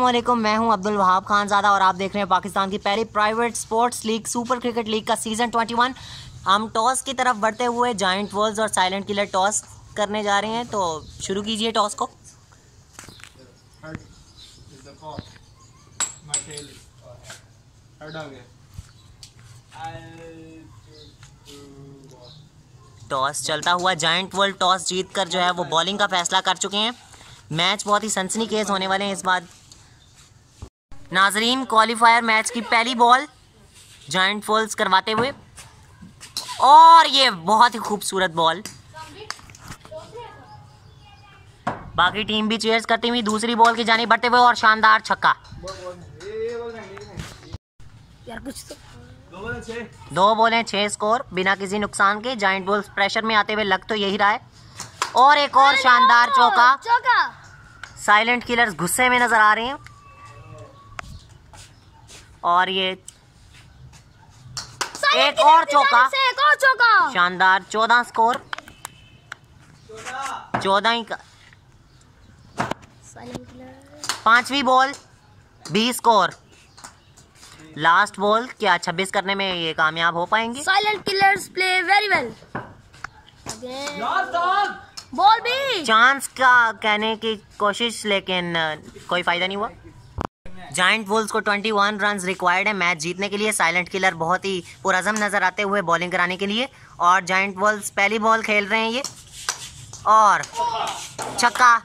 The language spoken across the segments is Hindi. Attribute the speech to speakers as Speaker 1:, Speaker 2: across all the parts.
Speaker 1: वालेकुम मैं हूँ अब्दुल वहाब खानजादा और आप देख रहे हैं पाकिस्तान की पहली private sports league super cricket league का सीज़न 21 हम टॉस की तरफ़ बढ़ते हुए जॉइंट वर्ल्स और साइलेंट किलर टॉस करने जा रहे हैं तो शुरू कीजिए टॉस को। टॉस चलता हुआ जॉइंट वर्ल्ड टॉस जीत कर जो है वो बॉलिंग का फैसला कर चुके हैं। मैच बहुत ही सनसनी केस होने वाले हैं इस बार। नाजरीन क्वालिफायर मैच की पहली बॉल जॉइंट फॉल्स करवाते हुए। और ये बहुत ही खूबसूरत बॉल बाकी टीम भी चेयर्स करती हुई दूसरी बॉल की जानी बढ़ते हुए और शानदार छक्का।
Speaker 2: यार कुछ तो
Speaker 1: दो बॉलें छह। स्कोर बिना किसी नुकसान के। जॉइंट बॉल्स प्रेशर में आते हुए लग तो यही रहा है। और एक और शानदार चौका।
Speaker 2: चौका!
Speaker 1: साइलेंट किलर्स गुस्से में नज़र आ रहे हैं। और ये एक और चौका।
Speaker 2: एक और चौका।
Speaker 1: शानदार चौदह स्कोर। चौदह ही का
Speaker 2: किलर।
Speaker 1: पांचवी बॉल बीस स्कोर। लास्ट बॉल क्या छब्बीस करने में ये कामयाब हो पाएँगे?
Speaker 2: Silent killers play very well. Ball भी।
Speaker 1: चांस का कहने की कोशिश, लेकिन कोई फ़ायदा नहीं हुआ। जाइंट वुल्स को 21 रन्स रिक्वायर्ड है। मैच जीतने के लिए साइलेंट किलर बहुत ही पुरजम नज़र आते हुए बॉलिंग कराने के लिए। और जाइंट वुल्स पहली बॉल खेल रहे हैं ये। और छक्का,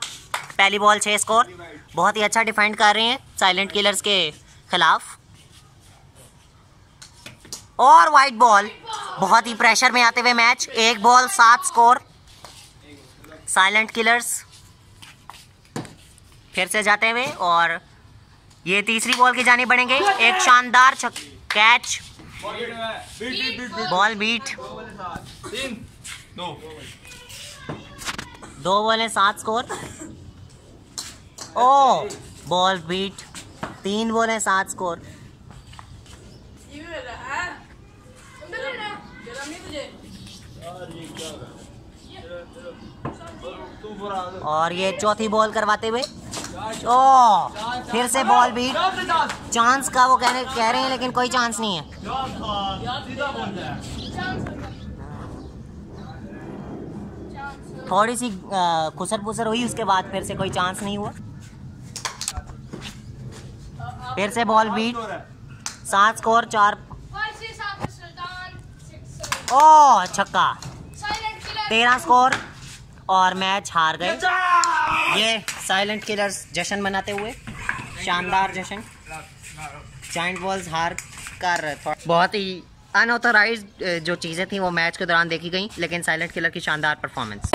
Speaker 1: पहली बॉल छः स्कोर बहुत ही अच्छा डिफेंड कर रहे हैं साइलेंट किलर्स के खिलाफ। और वाइट बॉल बहुत ही प्रेशर में आते हुए मैच। एक बॉल सात स्कोर साइलेंट किलर्स फिर से जाते हुए और ये तीसरी बॉल की जानी बढ़ेंगे एक शानदार कैच बॉल बीट दो बॉलें सात स्कोर ओ बॉल बीट तीन बॉलें सात स्कोर और ये चौथी बॉल करवाते हुए। ओ फिर से बॉल बीट चांस का वो कहने कह रहे हैं लेकिन कोई चांस नहीं है। थोड़ी सी खुसर पुसर हुई उसके बाद फिर से कोई चांस नहीं हुआ। फिर से बॉल बीट सात स्कोर चार ओ छक्का। तेरह स्कोर और मैच हार गए ये साइलेंट किलर्स जश्न मनाते हुए। शानदार जश्न। जाइंट बॉल्स हार कर बहुत ही अनऑथोराइज जो चीज़ें थी वो मैच के दौरान देखी गई लेकिन साइलेंट किलर की शानदार परफॉर्मेंस